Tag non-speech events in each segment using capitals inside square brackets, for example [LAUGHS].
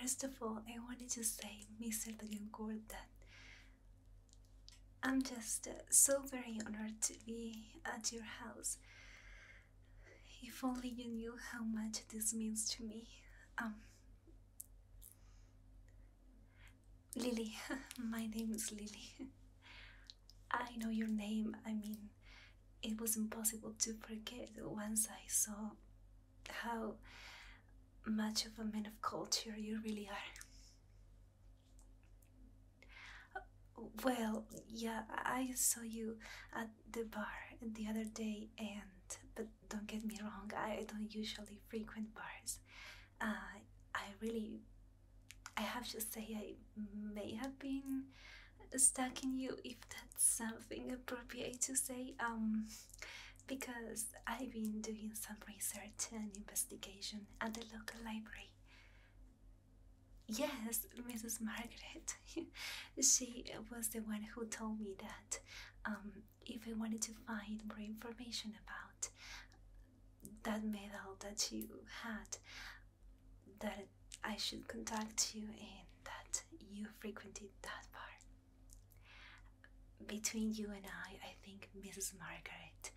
first of all, I wanted to say, Mr. DeLioncourt, that I'm just uh, so very honored to be at your house. If only you knew how much this means to me. Um, Lily, [LAUGHS] my name is Lily. I know your name. I mean, it was impossible to forget once I saw how much of a man of culture you really are. Well, yeah, I saw you at the bar the other day, and but don't get me wrong, I don't usually frequent bars. Uh, I really, I have to say, I may have been stuck in you if that's something appropriate to say. Um, because I've been doing some research and investigation at the local library. Yes, Mrs. Margaret. [LAUGHS] she was the one who told me that um, if I wanted to find more information about that medal that you had, that I should contact you and that you frequented that bar. Between you and I, I think Mrs. Margaret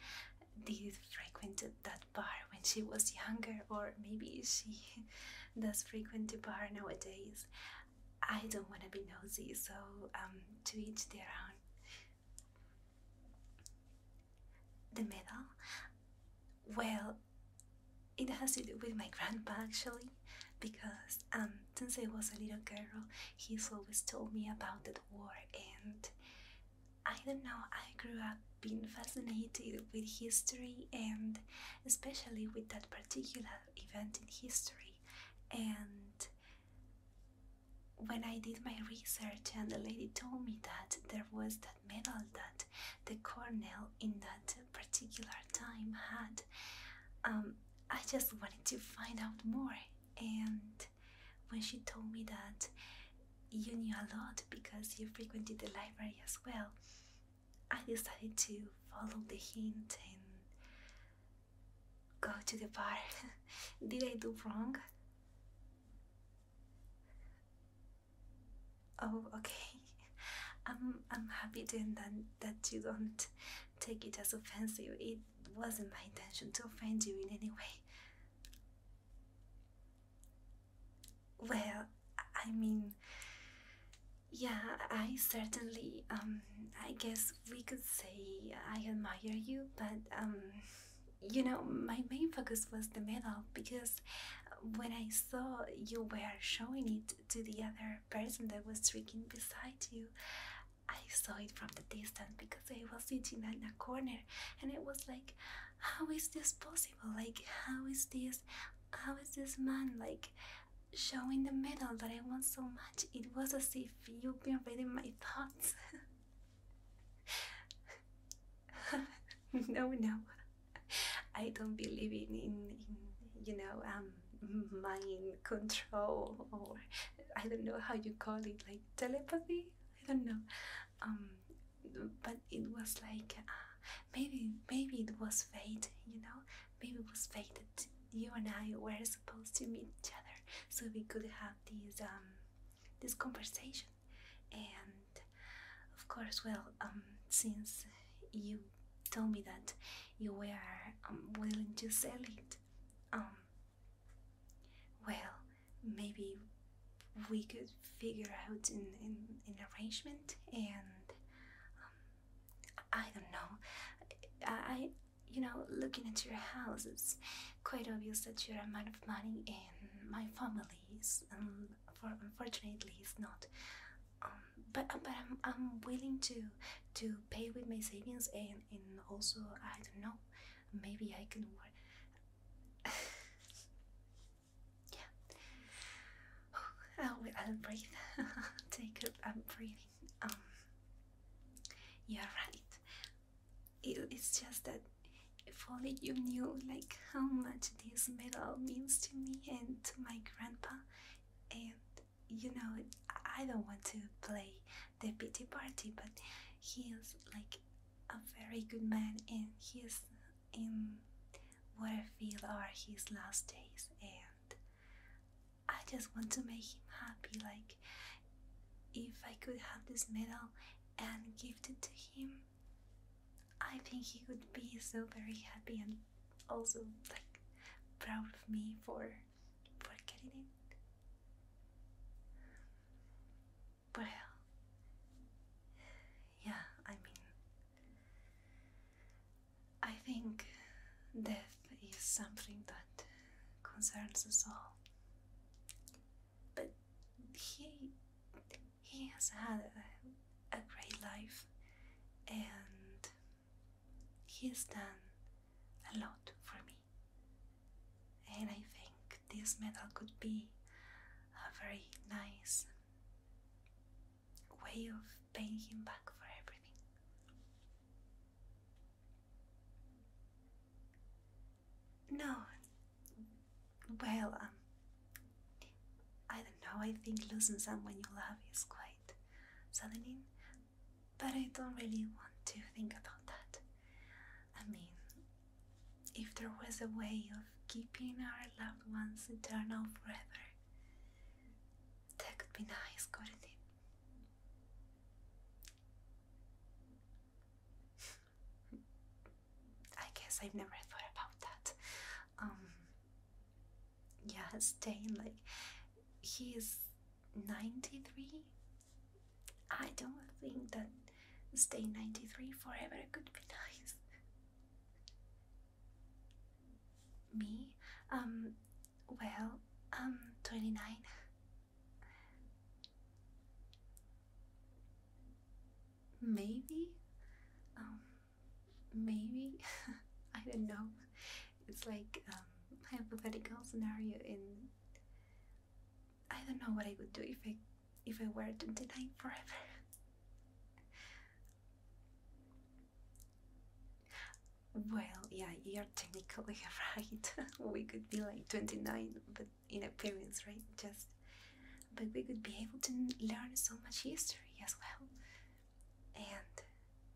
did frequent that bar when she was younger, or maybe she [LAUGHS] does frequent the bar nowadays. I don't want to be nosy, so um, to each their own. The medal? Well, it has to do with my grandpa actually, because um, since I was a little girl, he's always told me about the war, and I don't know, I grew up being fascinated with history and especially with that particular event in history. And when I did my research, and the lady told me that there was that medal that the colonel in that particular time had, um, I just wanted to find out more. And when she told me that you knew a lot because you frequented the library as well, I decided to follow the hint and go to the bar. [LAUGHS] Did I do wrong? Oh, okay. [LAUGHS] I'm I'm happy then that, that you don't take it as offensive. It wasn't my intention to offend you in any way. Well, I mean, yeah, I certainly, um, I guess we could say I admire you, but, um, you know, my main focus was the medal because when I saw you were showing it to the other person that was drinking beside you, I saw it from the distance because I was sitting in a corner and it was like, how is this possible? Like, how is this, how is this man like showing the medal that I want so much? It was as if you've been reading my thoughts. [LAUGHS] no, no, I don't believe in, in, in you know, um, mind control or I don't know how you call it, like telepathy. I don't know. Um, but it was like uh, maybe maybe it was fate, you know. Maybe it was fate that you and I were supposed to meet each other so we could have this um this conversation. And of course, well, um, since you told me that you were um, willing to sell it, um, well, maybe we could figure out an, an, an arrangement and um, I don't know. I, you know, looking at your house, it's quite obvious that you're a man of money and my family is, um, for, unfortunately, is not. Um, but but I'm, I'm willing to to pay with my savings and, and also, I don't know, maybe I can work. [LAUGHS] Yeah, I'll, I'll breathe. [LAUGHS] Take it. I'm breathing. Um, you're right. It, it's just that if only you knew like how much this medal means to me and to my grandpa, and you know, I don't want to play the pity party, but he is like a very good man, and he is in what I feel are his last days, and I just want to make him happy. Like, if I could have this medal and gift it to him, I think he would be so very happy and also like proud of me for for getting it. Well, yeah, I mean, I think death is something that concerns us all. But he he has had a, he's done a lot for me. And I think this medal could be a very nice way of paying him back for everything. No, well, um, I don't know. I think losing someone you love is quite saddening, but I don't really want to think about that. I mean, there was a way of keeping our loved ones eternal forever, that could be nice, couldn't it? [LAUGHS] I guess I've never thought about that. Um, yeah, staying like he's 93. I don't think that staying 93 forever could be nice. Me? Um, well, I'm 29. Maybe? Um, maybe? [LAUGHS] I don't know. It's like um, hypothetical scenario in I don't know what I would do if I if I were to deny forever. Well, yeah, you're technically [LAUGHS] right. we could be like 29, but in appearance, right? Just, but we could be able to learn so much history as well. And,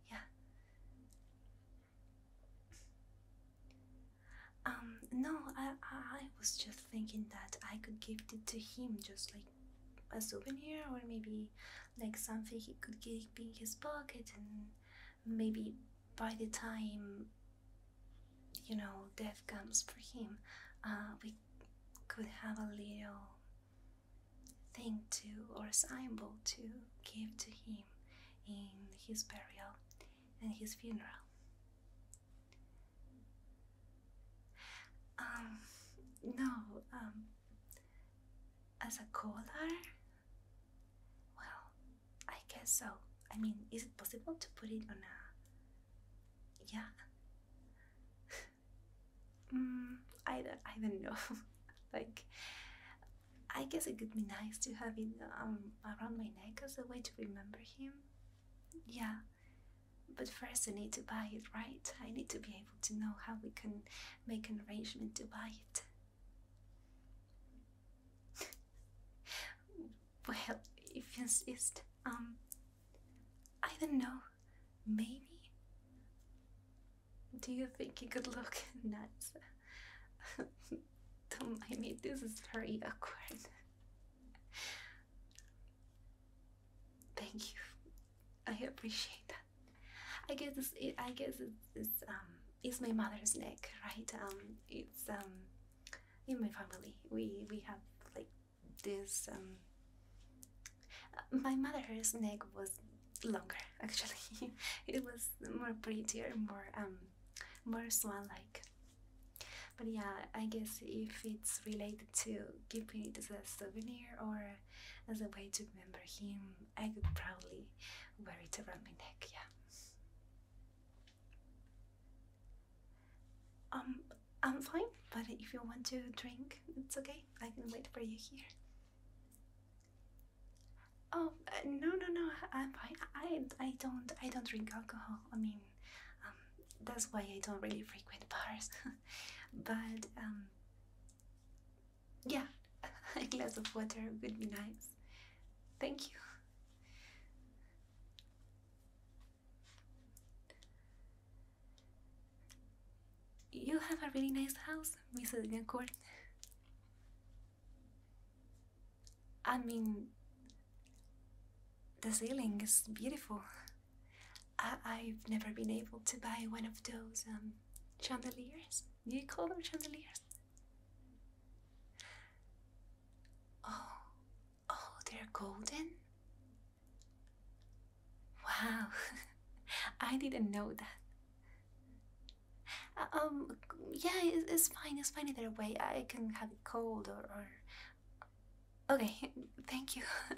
yeah. Um, no, I, I was just thinking that I could give it to him just like a souvenir or maybe like something he could keep in his pocket and maybe by the time you know death comes for him uh, we could have a little thing to or a symbol to give to him in his burial and his funeral. Um no um as a collar well i guess so. I mean is it possible to put it on a yeah mm, i don't i don't know [LAUGHS] like i guess it could be nice to have it um around my neck as a way to remember him yeah but first I need to buy it, right? I need to be able to know how we can make an arrangement to buy it. [LAUGHS] well, if you insist, um, I don't know, maybe? Do you think it could look [LAUGHS] nice? [LAUGHS] don't mind me, this is very awkward. Thank you. I appreciate that. I guess it's, it, I guess it's, it's um it's my mother's neck, right? Um, it's um in my family we we have like this um. My mother's neck was longer [LAUGHS] actually. it was more prettier, more um more swan-like. But yeah, I guess if it's related to keeping it as a souvenir or as a way to remember him, I could proudly wear it around my neck, yeah. Um, I'm fine, but if you want to drink, it's okay. I can wait for you here. Oh uh, no no no! I'm fine. I I don't I don't drink alcohol. I mean, that's why I don't really frequent bars. [LAUGHS] but um, yeah, [LAUGHS] a glass of water would be nice. Thank you. You have a really nice house, Mrs. Gincourt. I mean, the ceiling is beautiful. I, I've never been able to buy one of those um, chandeliers. Do you call them chandeliers? Oh, oh, they're golden. Wow, [LAUGHS] I didn't know that. Uh, um, yeah, it's fine. It's fine either way. I can have it cold or, or. Okay, [LAUGHS] thank you. [LAUGHS]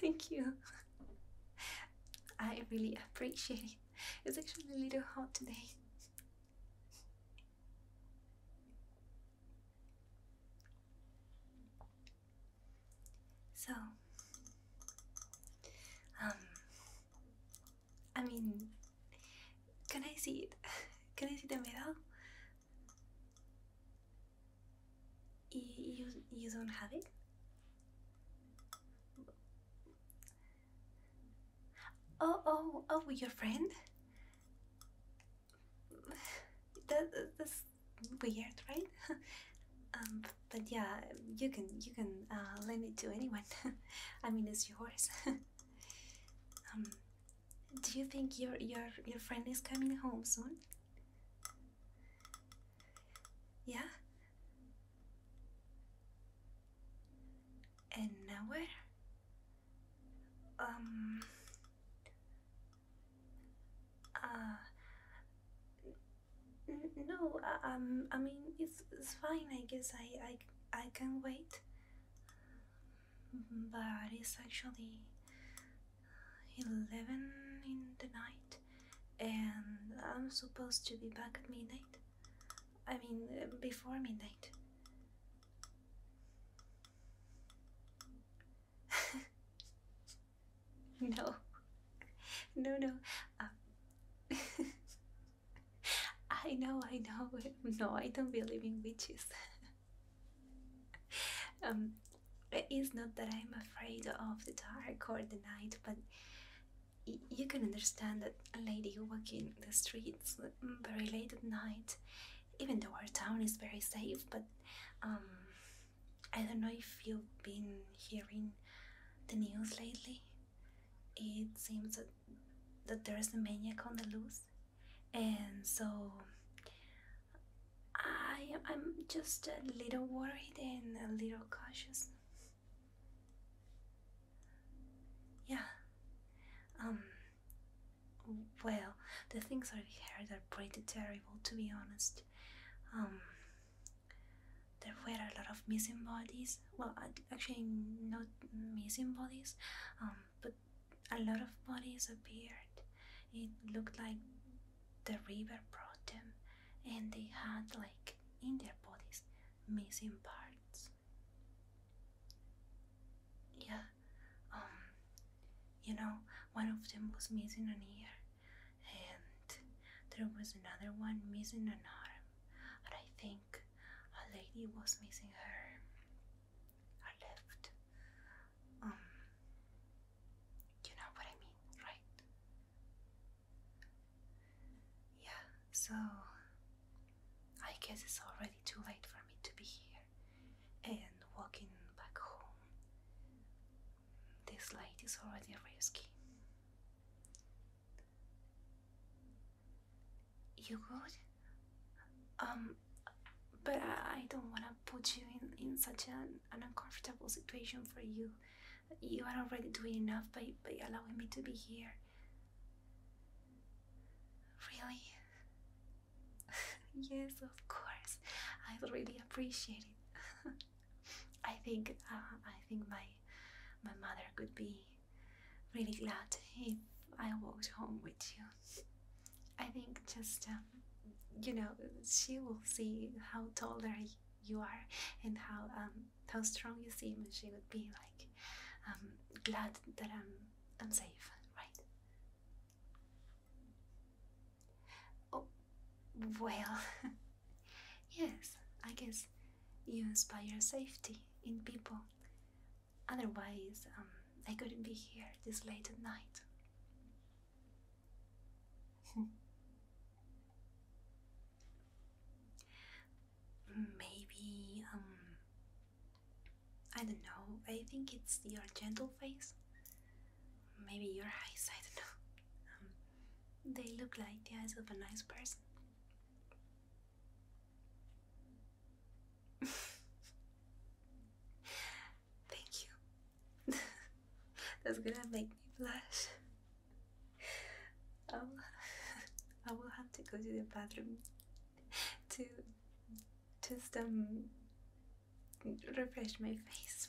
Thank you. I really appreciate it. It's actually a little hot today. So, um, I mean, can I see it? [LAUGHS] Can I see the medal? you you don't have it? Oh, oh, oh, your friend? That, that's weird, right? [LAUGHS] um, but yeah, you can you can uh, lend it to anyone. [LAUGHS] I mean, it's yours. [LAUGHS] um, do you think your your your friend is coming home soon? Yeah. And nowhere. Um. Uh, no, uh, um, I mean it's it's fine. I guess I I I can wait. But it's actually eleven in the night, and I'm supposed to be back at midnight. I mean, before midnight. [LAUGHS] no, [LAUGHS] no, no. Uh, I know, I know. [LAUGHS] No, I don't believe in witches. [LAUGHS] um, it's not that I'm afraid of the dark or the night, but you can understand that a lady walking the streets very late at night, even though our town is very safe, but um, I don't know if you've been hearing the news lately. It seems that that there's a maniac on the loose, and so I I'm just a little worried and a little cautious. Yeah. Um. Well, the things I've heard are pretty terrible, to be honest. Um. There were a lot of missing bodies. Well, actually, not missing bodies. Um, but a lot of bodies appeared. It looked like the river brought them, and they had, like, in their bodies, missing parts. Yeah, um, you know, one of them was missing an ear, and there was another one missing an arm, and I think a lady was missing her, her left. Um, you know what I mean, right? Yeah, so I guess it's already too late for me to be here and walking back home. This light already risky. You good? Um, but I, I don't want to put you in, in such an, an uncomfortable situation for you. You are already doing enough by, by allowing me to be here. Really? [LAUGHS] yes, of course. I really appreciate it. [LAUGHS] I think uh, I think my my mother could be really glad if I walked home with you. I think just um, you know she will see how taller you are and how um, how strong you seem, and she would be like um, glad that I'm I'm safe, right? Oh, well, [LAUGHS] yes, I guess you inspire safety in people. Otherwise, um, I couldn't be here this late at night. [LAUGHS] Maybe, um, I don't know, I think it's your gentle face. Maybe your eyes, I don't know. Um, they look like the eyes of a nice person. [LAUGHS] That's gonna make me blush. Oh, [LAUGHS] I will have to go to the bathroom to just um refresh my face.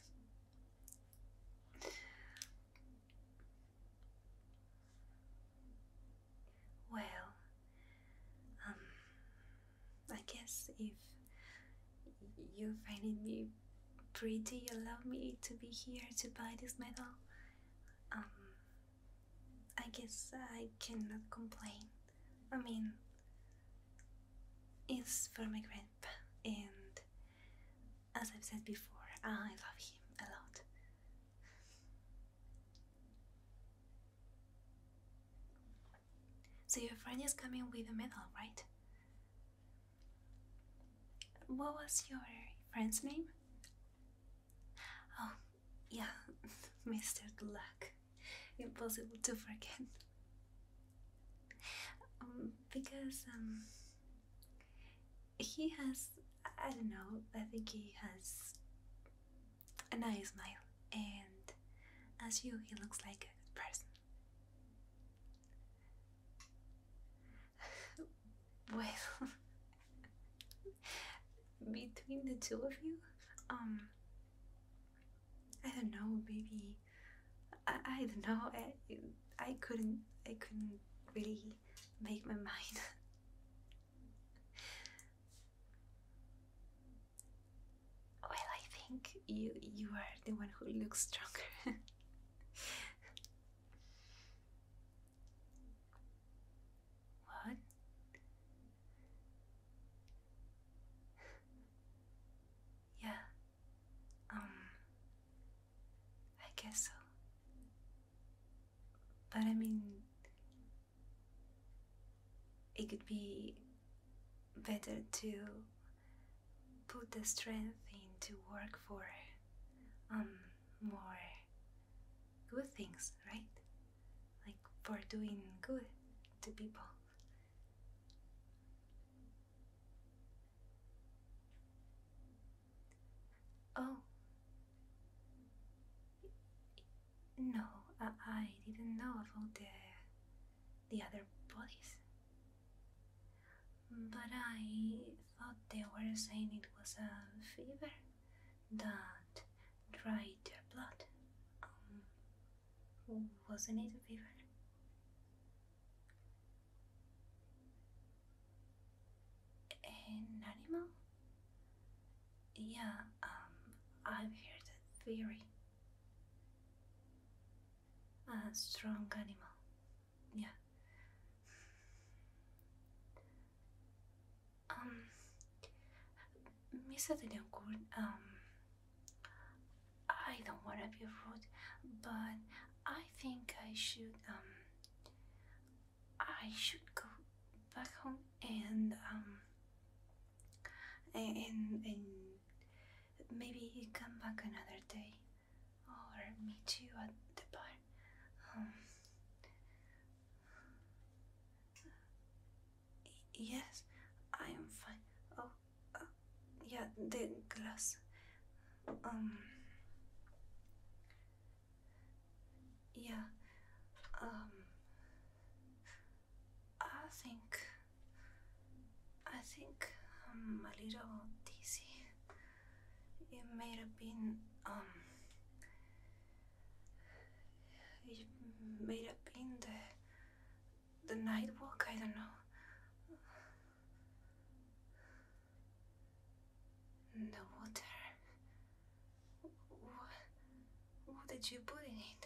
Well, um, I guess if you finding me pretty, allow me to be here to buy this medal. I guess I cannot complain. I mean, it's for my grandpa, and as I've said before, I love him a lot. So your friend is coming with a medal, right? What was your friend's name? Oh, yeah, [LAUGHS] Mr. Luck. Impossible to forget. Um, because um, he has, I don't know, I think he has a nice smile, and as you, he looks like a good person. [LAUGHS] Well, [LAUGHS] between the two of you, um, I don't know, maybe I, don't know. I, I couldn't I couldn't really make my [LAUGHS] mind. well, I think you you are the one who looks stronger. [LAUGHS] what? Yeah. Um. I guess so. But I mean, it could be better to put the strength into work for um more good things, right? Like for doing good to people. Oh. No, I, I didn't know about the the other bodies. But I thought they were saying it was a fever that dried their blood. Um, wasn't it a fever? An animal? Yeah, um, I've heard that theory. A strong animal. Yeah. Um, Mr. DeLioncourt, um, I don't want to be rude, but I think I should, um, I should go back home and, um, and, and maybe come back another day or meet you at the bar. Um, yes, I am fine. Oh, uh, yeah, the glass. Um, yeah, um, I think, I think I'm a little dizzy. It may have been, um, it may up in the, the night walk, I don't know. The water. What, what did you put in it?